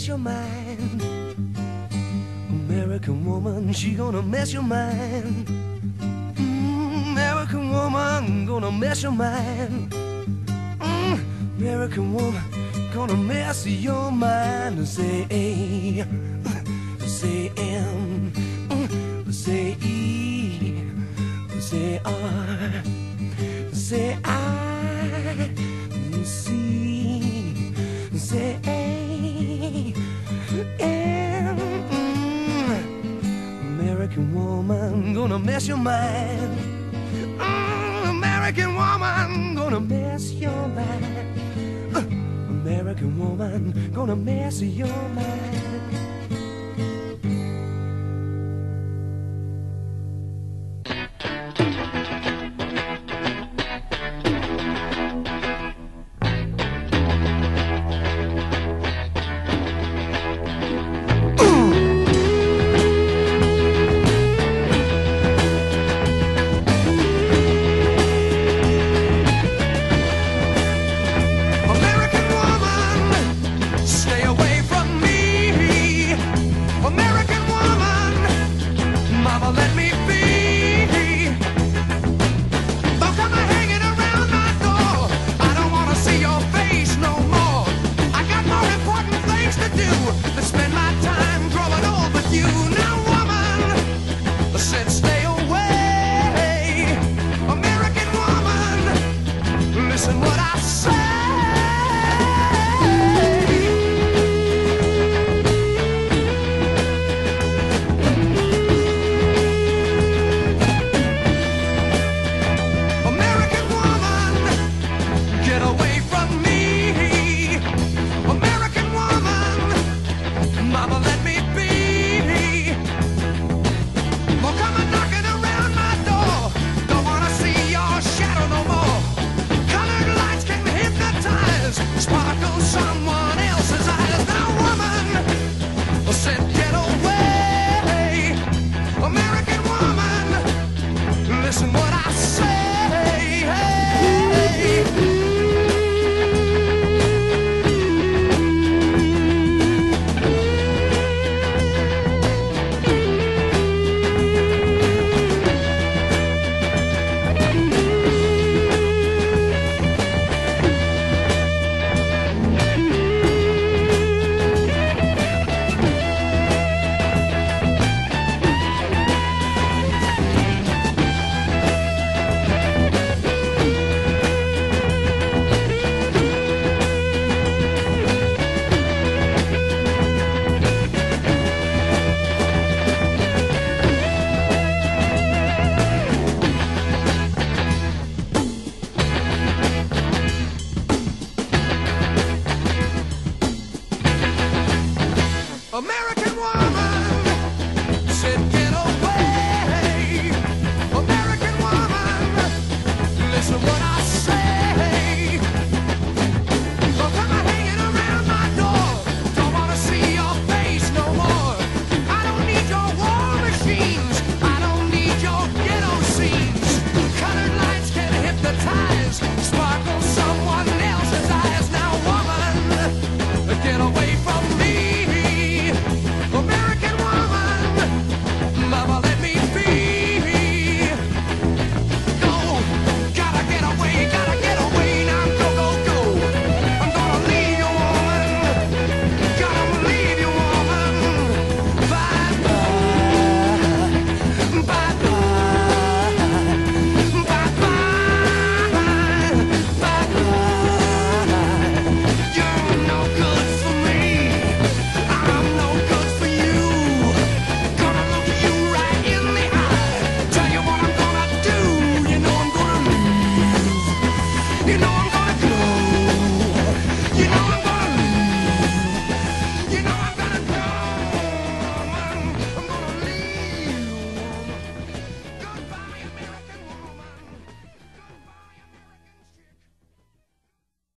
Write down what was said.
mess your mind. American woman, she gonna mess your mind. Mm, American woman, gonna mess your mind. Mm, American woman, gonna mess your mind. Say A, say M, mm, say E, say R, say I, gonna mess your mind. Mm, American woman, gonna mess your mind. Uh, American woman, gonna mess your mind.